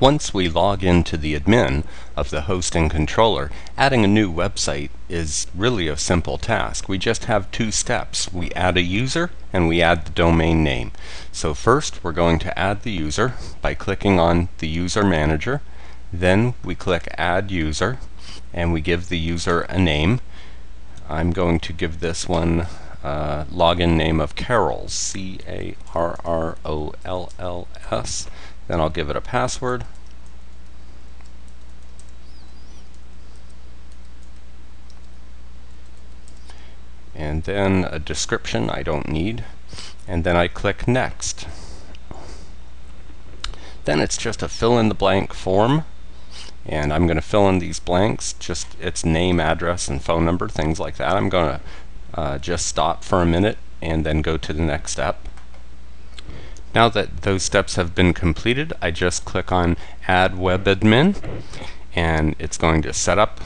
Once we log into the admin of the hosting controller, adding a new website is really a simple task. We just have two steps. We add a user and we add the domain name. So first we're going to add the user by clicking on the user manager. Then we click add user and we give the user a name. I'm going to give this one uh, login name of Carrolls, C-A-R-R-O-L-L-S. Then I'll give it a password. And then a description I don't need. And then I click Next. Then it's just a fill in the blank form. And I'm going to fill in these blanks, just its name, address, and phone number, things like that. I'm going to uh, just stop for a minute and then go to the next step. Now that those steps have been completed, I just click on Add Web Admin, and it's going to set up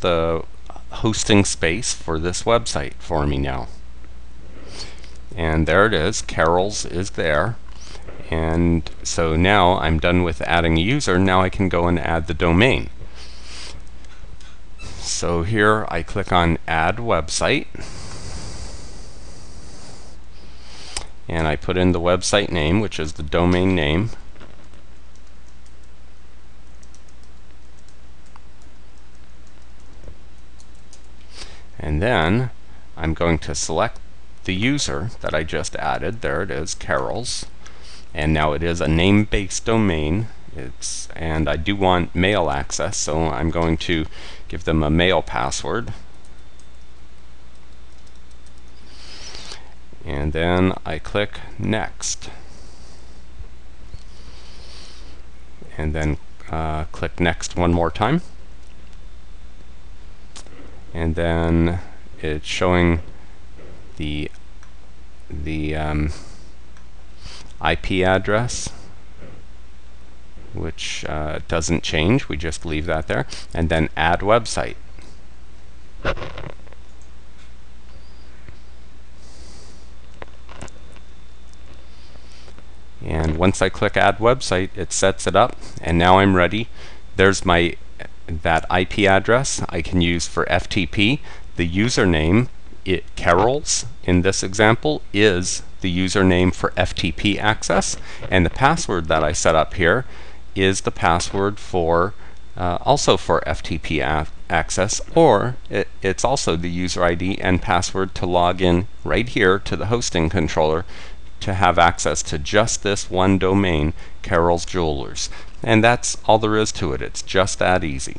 the hosting space for this website for me now. And there it is, Carol's is there. And so now I'm done with adding a user, now I can go and add the domain. So here I click on Add Website and I put in the website name which is the domain name. And then I'm going to select the user that I just added. There it is Carol's. And now it is a name-based domain. It's and I do want mail access so I'm going to give them a mail password and then I click next. And then uh, click next one more time. And then it's showing the the um, IP address which uh, doesn't change. We just leave that there. And then add website and once I click add website it sets it up and now I'm ready. There's my that IP address I can use for FTP the username it carols in this example is the username for FTP access. And the password that I set up here is the password for uh, also for FTP access or it, it's also the user ID and password to log in right here to the hosting controller to have access to just this one domain, Carol's Jewelers. And that's all there is to it. It's just that easy.